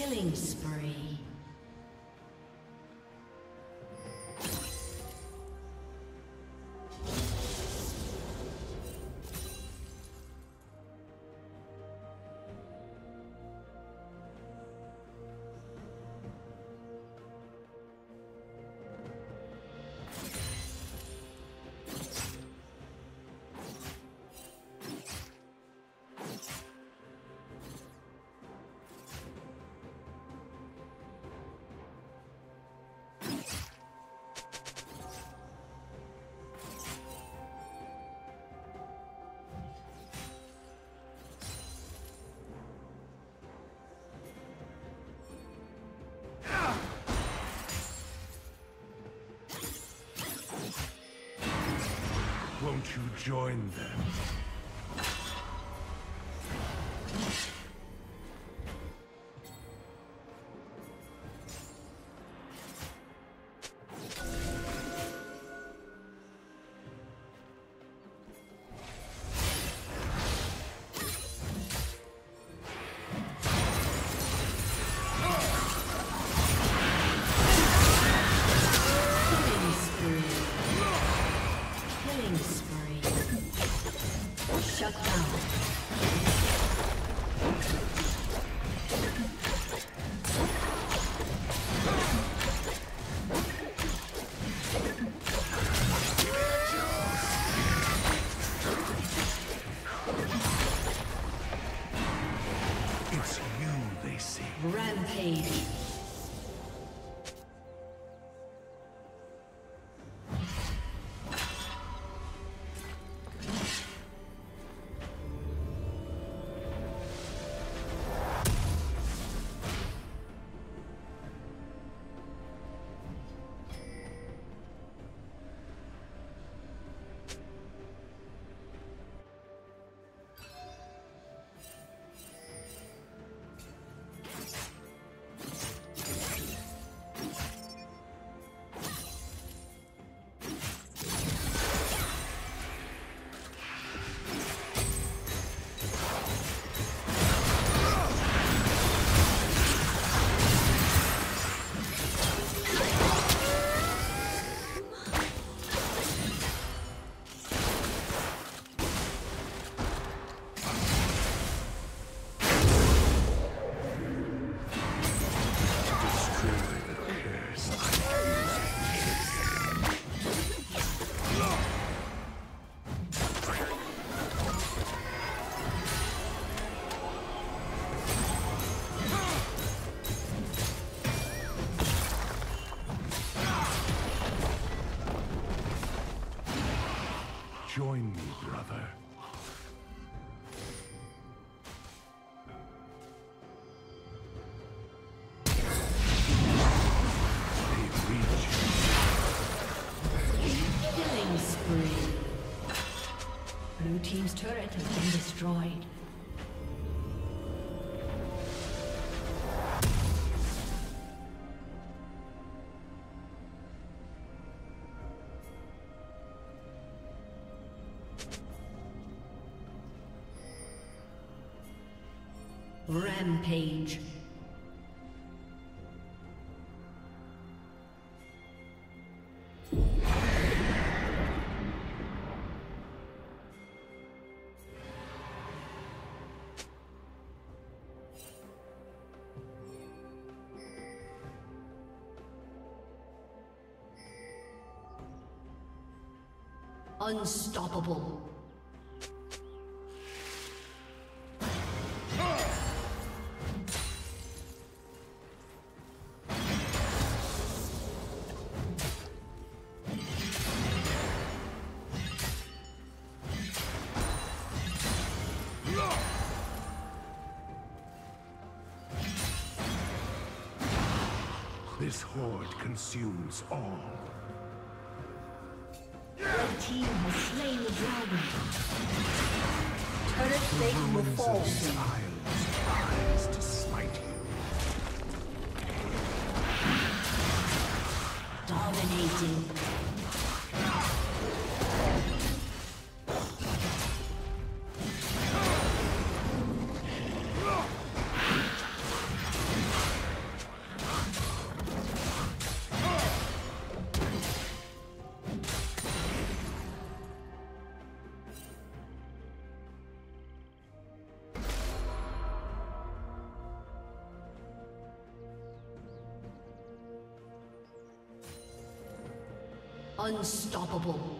Killing spree. You join them? Brother. Blue team's turret has been destroyed. Rampage. Unstoppable. This horde consumes all. The team has slain the dragon. Turret plate will fall soon. Isles rise to smite you. Dominating. Unstoppable.